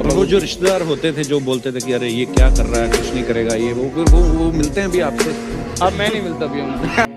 और वो जो रिश्तेदार होते थे जो बोलते थे कि अरे ये क्या कर रहा है कुछ नहीं करेगा ये वो वो, वो मिलते हैं भी आपसे? अब मैं नहीं मिलता भी उनसे।